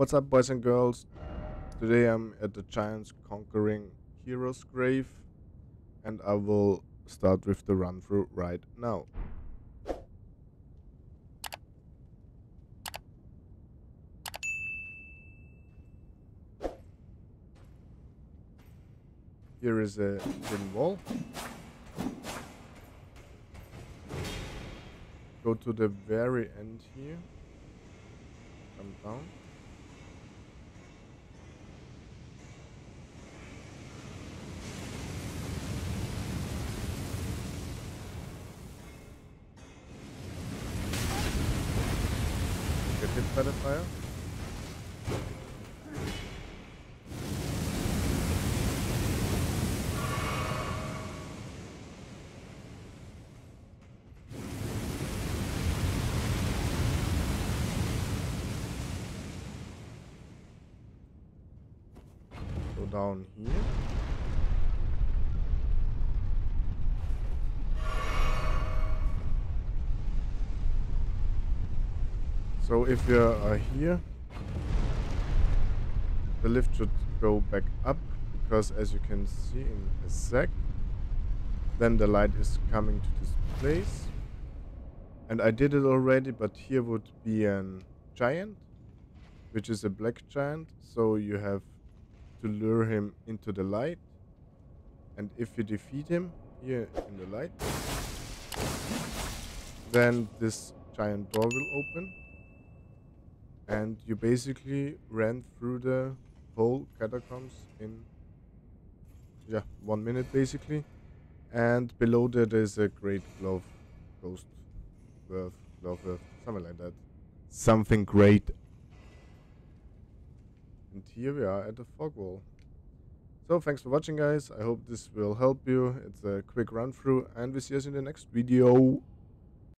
What's up boys and girls? Today I'm at the Giants Conquering Hero's grave and I will start with the run through right now. Here is a thin wall. Go to the very end here. Come down. Get hit fire. Down here. So if you are here, the lift should go back up because as you can see in a sec, then the light is coming to this place. And I did it already, but here would be a giant, which is a black giant. So you have to lure him into the light. And if you defeat him here in the light, then this giant door will open and you basically ran through the whole catacombs in yeah one minute basically. And below that is a great glove ghost glove Glovewort, something like that. Something great. And here we are at the fog wall. So thanks for watching guys. I hope this will help you. It's a quick run through and we see us in the next video